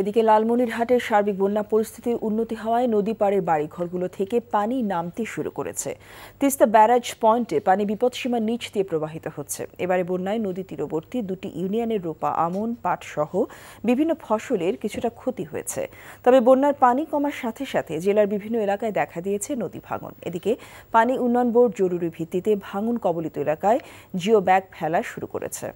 এদিকে লালমনিরহাটের সার্বিক বন্যা পরিস্থিতির উন্নতি হওয়ায় নদী পাড়ের বাড়িঘরগুলো থেকে পানি নামতে শুরু করেছে। তিস্তা ব্যারাজ পয়েন্টে পানি বিপদসীমার নিচ দিয়ে প্রবাহিত হচ্ছে। এবারে বন্যায় নদী তীরবর্তী দুটি ইউনিয়নের রোপা, আমন পাট সহ বিভিন্ন ফসলের কিছুটা ক্ষতি হয়েছে। তবে বন্যার পানি কমার সাথে সাথে জেলার বিভিন্ন এলাকায় দেখা দিয়েছে নদী ভাঙন। এদিকে পানি উন্নয়ন বোর্ড জরুরি ভিত্তিতে ভাঙন কবলিত এলাকায় জিও ব্যাগ ফেলা শুরু করেছে।